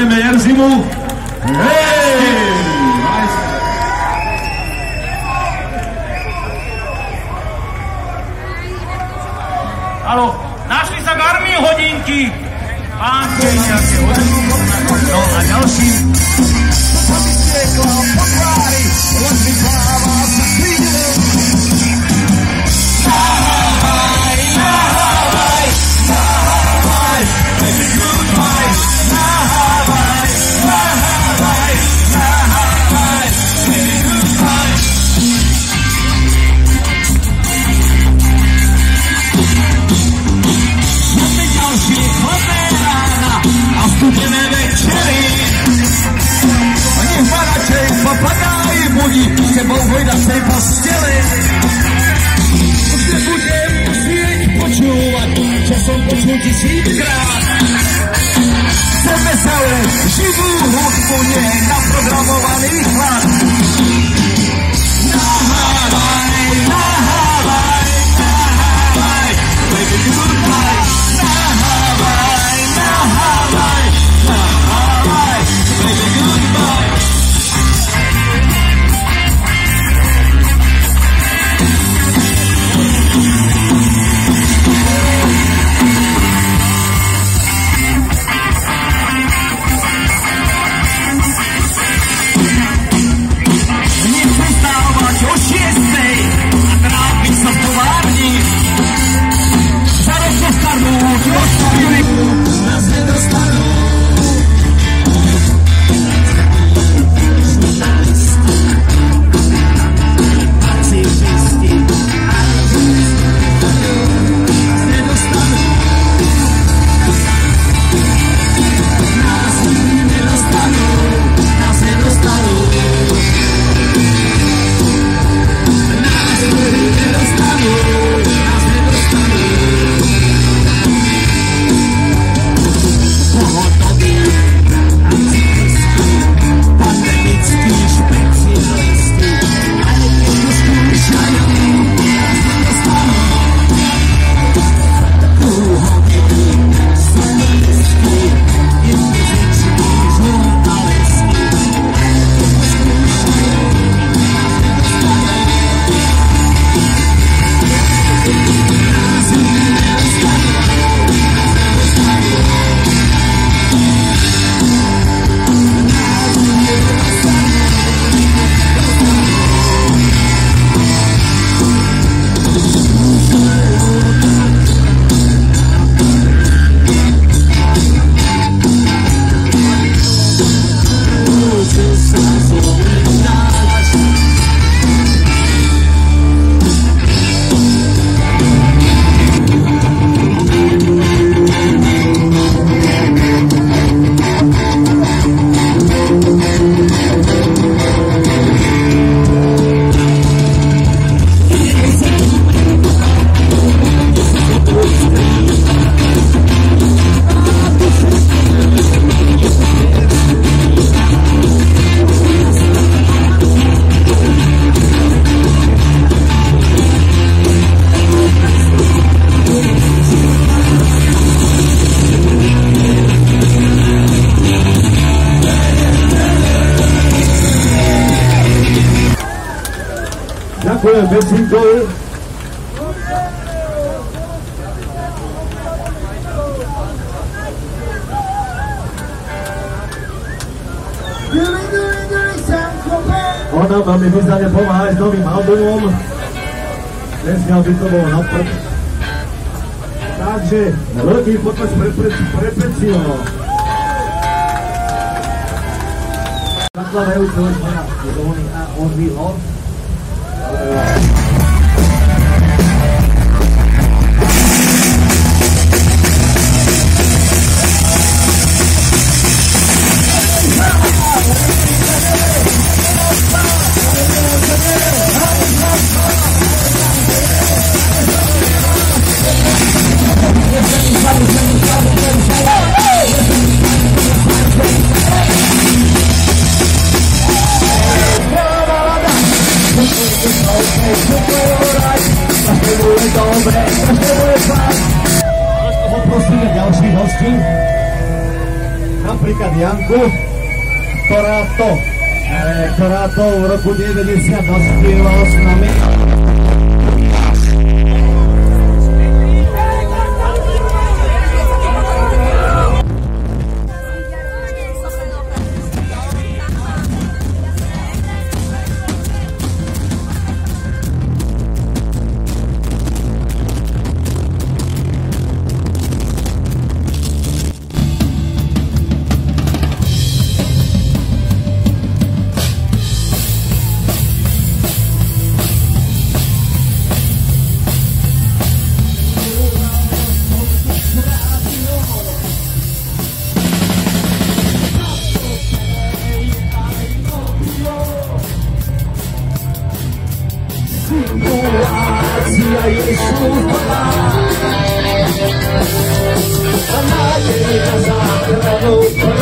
Pozdravujeme Jerzimu. Hej! Halo, našli sa garmi hodinky. Pánke, nejaké hodinky. No a ďalší. Pozdravujeme Jerzimu. są posługi świt Zemesałe siwu chłopcu nie naprogramowanych pan Na Ďakujem Bezinkovi. Ona veľmi významne pomáha s novým albumom. Dnes by to bolo na prd. Takže veľký potlesk pre, pre, pre Pecio. Zakladajú celé 12 sezóny a on vyhol. Thank you. Janku, ktorá to, eh, ktorá to v roku 90 naspievala s nami. I'm not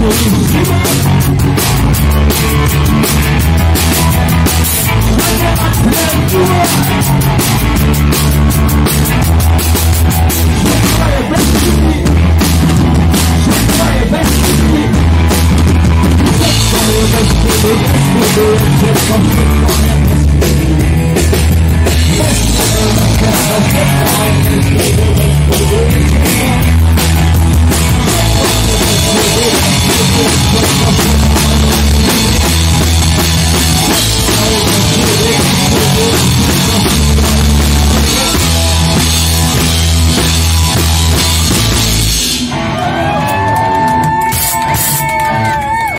Come on, come on.